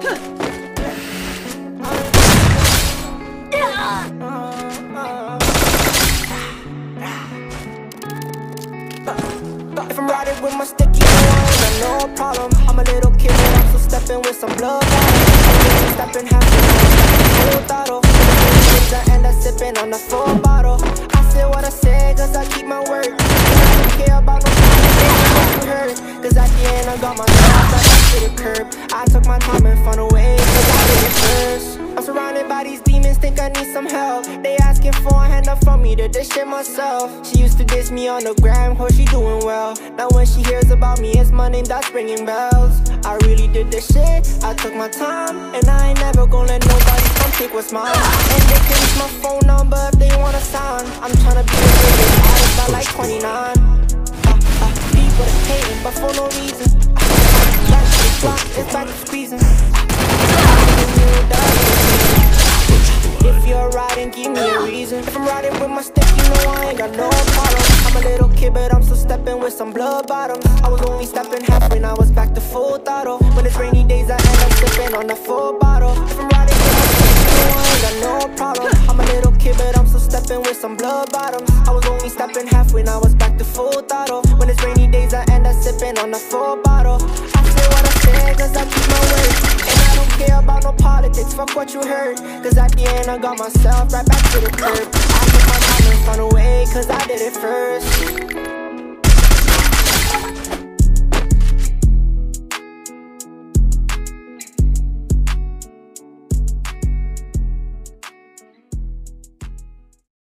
If I'm riding with my sticky hands, I know a problem. I'm a little kid, but I'm still stepping with some blood. Stepping half the full throttle. And I'm sipping on the full End, I got my thoughts back to the curb. I took my time and found a way, I did it first. I'm surrounded by these demons, think I need some help. They asking for a hand up from me to dish it myself. She used to diss me on the gram, hope she doing well. Now when she hears about me, it's my name that's ringing bells. I really did this shit, I took my time, and I ain't never gonna let nobody come take what's mine. And they can use my phone number If I'm riding with my stick, you know I ain't got no problem. I'm a little kid, but I'm still stepping with some blood bottoms. I was only stepping half when I was back to full throttle. When it's rainy days, I end up sipping on the full bottle. If I'm riding with my stick, you know I ain't got no problem. I'm a little kid, but I'm still stepping with some blood bottoms. I was only stepping half when I was back to full throttle. When it's rainy days, I end up sipping on the full bottle. I say what I said, cause I keep my word. Politics, fuck what you heard. Cause at the end, I got myself right back to the curb. I took my time and found a way, cause I did it first.